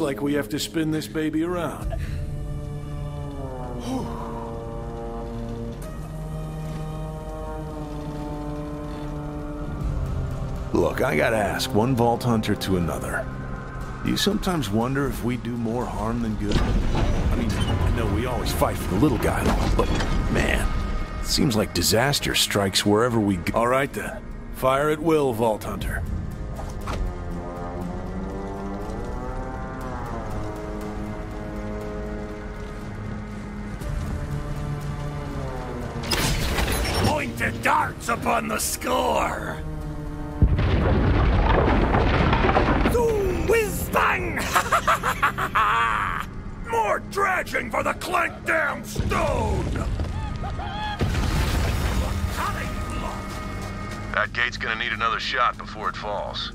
Looks like we have to spin this baby around. Look, I gotta ask, one Vault Hunter to another. Do you sometimes wonder if we do more harm than good? I mean, I know we always fight for the little guy, but man, it seems like disaster strikes wherever we go. All right then. Fire at will, Vault Hunter. Darts upon the score! Zoom whiz bang! More dredging for the clank down stone! That gate's gonna need another shot before it falls.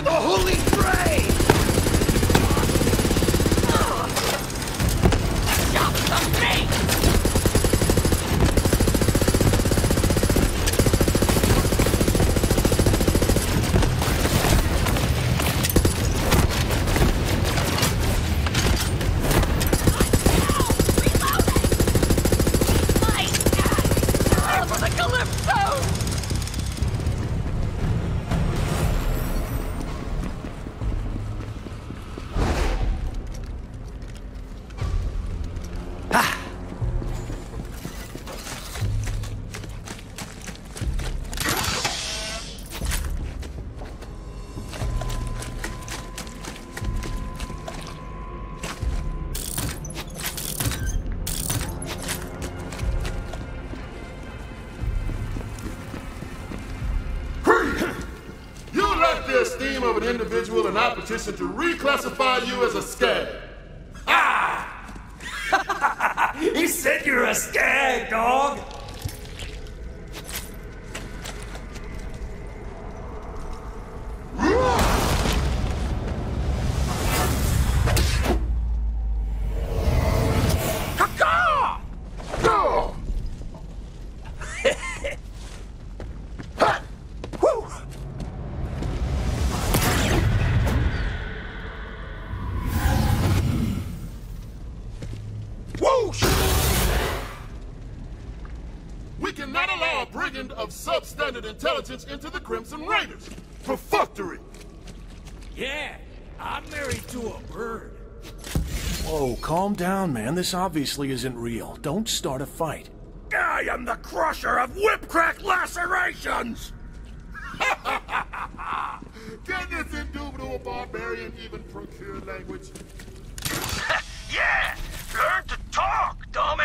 The holy individual and I petition to reclassify you as a scab. We cannot allow a brigand of substandard intelligence into the Crimson Raiders. Perfunctory. Yeah, I'm married to a bird. Whoa, calm down, man. This obviously isn't real. Don't start a fight. I am the crusher of whipcrack lacerations! Can this indubitable barbarian even procure language? Yeah! Learn to talk, dumbass!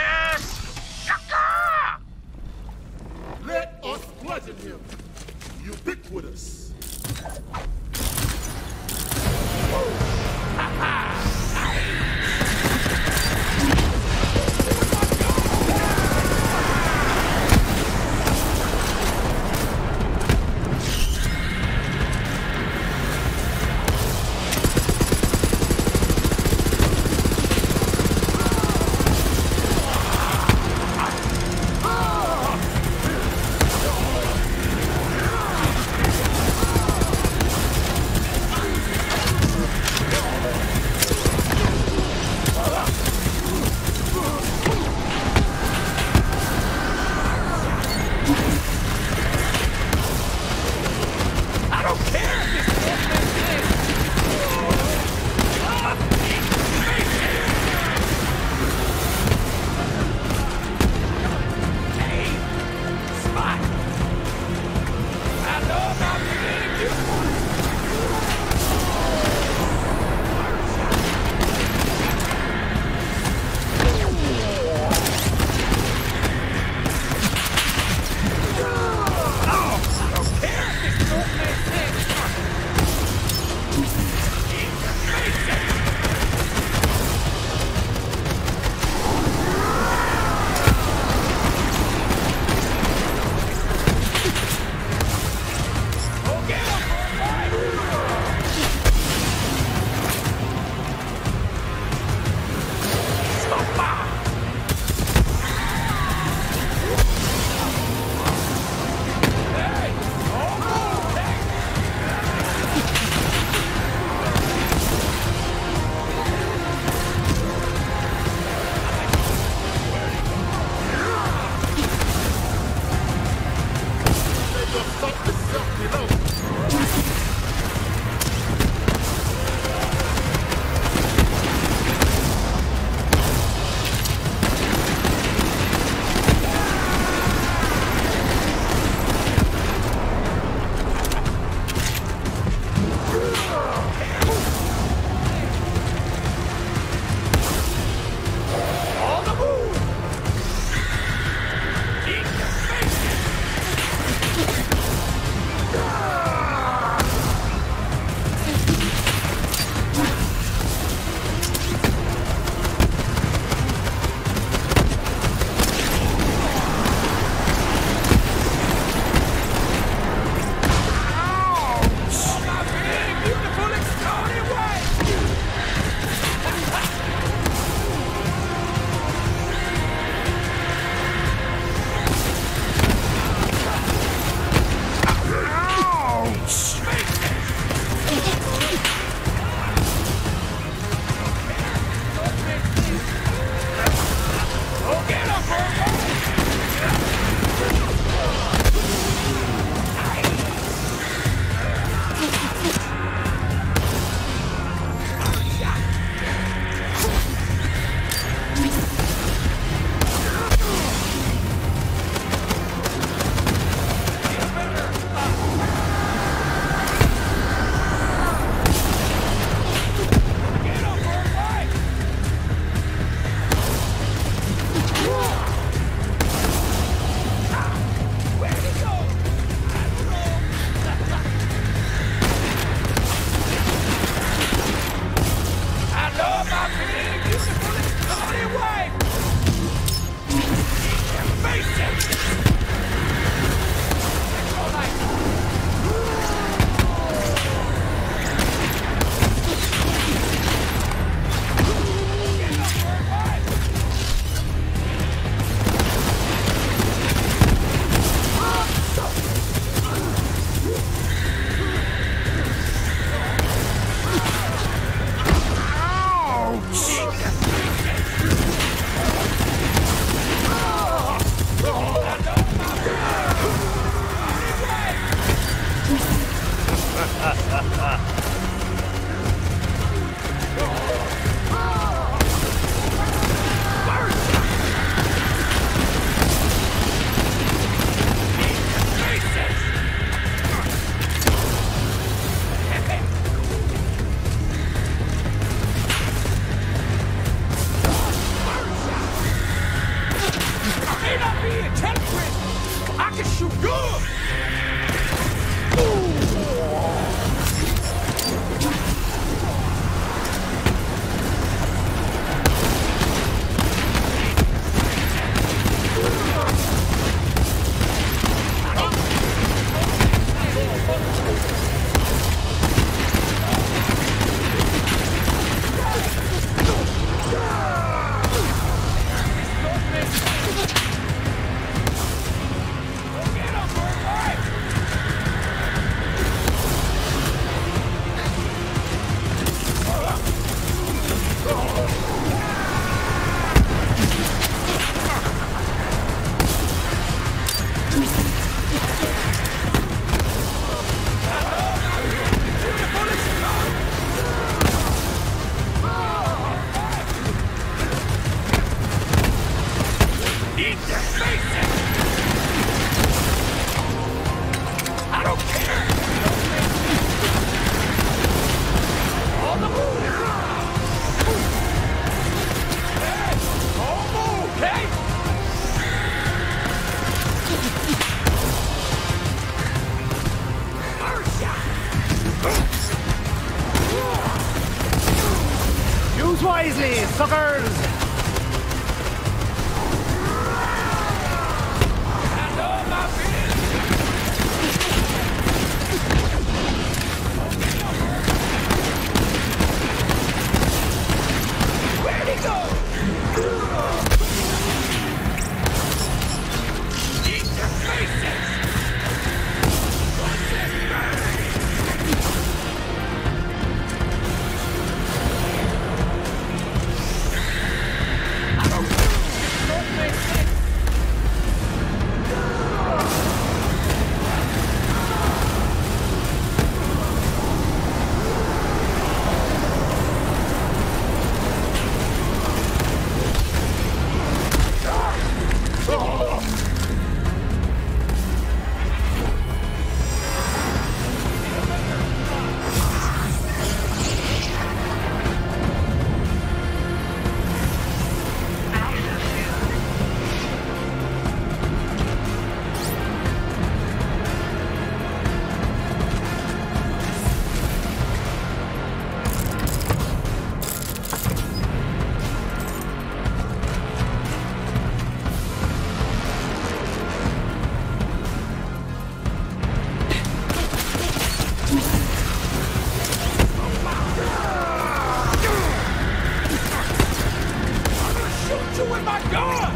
with my gun!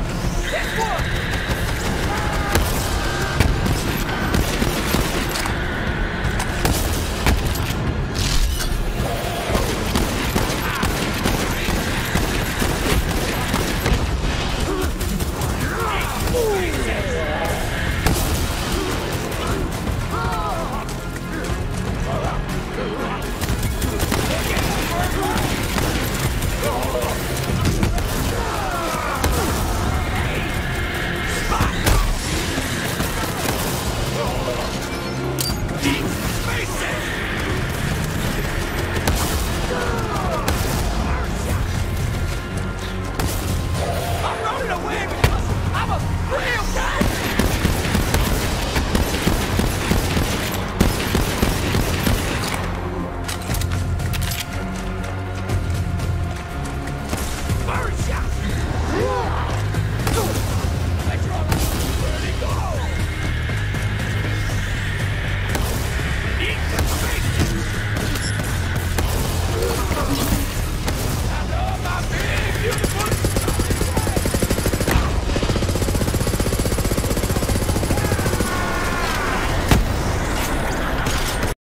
This one!